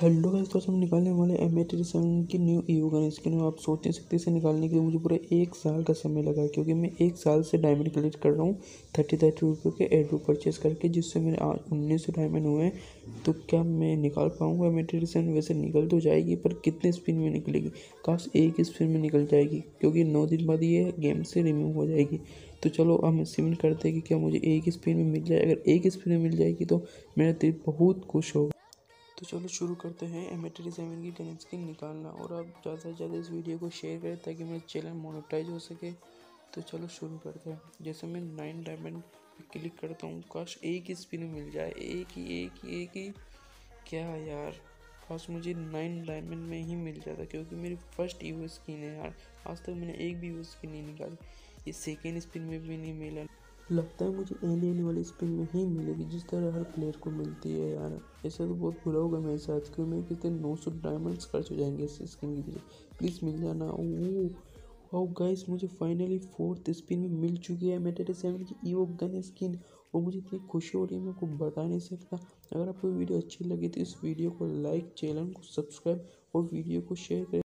Hello guys दोस्तों हम निकालने वाले एम सेवन की न्यू ईओ गन स्किन आप सोच नहीं सकते, इसे निकालने के लिए मुझे पूरा एक साल का समय लगा क्योंकि मैं एक साल से डायमंड कलेक्ट कर रहा हूँ थर्टी थर्टी रुपये के एड परचेस करके, जिससे मेरे आज उन्नीस सौ डायमंड हुए हैं। तो क्या मैं निकाल पाऊँगा? एम सेवन वैसे निकल तो जाएगी, पर कितने स्पिन में निकलेगी? काश एक स्पिन में निकल जाएगी, क्योंकि नौ दिन बाद ये गेम से रिमूव हो जाएगी। तो चलो, हम सिमिन करते हैं कि क्या मुझे एक स्पिन में मिल जाए। अगर एक स्पिन में मिल जाएगी तो मेरा दिल बहुत खुश होगा। तो चलो शुरू करते हैं। एम एटी सेवन की गन स्किन निकालना। और आप ज़्यादा से ज़्यादा इस वीडियो को शेयर करें ताकि मेरा चैनल मोनेटाइज हो सके। तो चलो शुरू करते हैं। जैसे मैं नाइन डायमंड क्लिक करता हूँ, काश एक ही स्पिन मिल जाए। एक ही एक ही एक ही। क्या यार? काश मुझे नाइन डायमंड में ही मिल जाता क्योंकि मेरी फ़र्स्ट ईवो स्किन है यार। आज तक मैंने एक भी ईवो स्किन नहीं निकाली। ये सेकेंड स्पिन में भी नहीं मिला। लगता है मुझे एलियन वाली स्पिन में ही मिलेगी, जिस तरह हर प्लेयर को मिलती है यार। ऐसा तो बहुत बुरा होगा मेरे साथ क्यों मेरे कितने नौ सौ डायमंड्स खर्च हो जाएँगे इस स्किन की पीछे प्लीज़ मिल जाना। वाओ गाइस मुझे फाइनली फोर्थ स्पिन में मिल चुकी है। मेटेटे सेवन की ईवो गन स्किन और मुझे इतनी खुशी हो रही है, मैं आपको बता नहीं सकता। अगर आपको वीडियो अच्छी लगी तो इस वीडियो को लाइक चैनल को सब्सक्राइब और वीडियो को शेयर करें।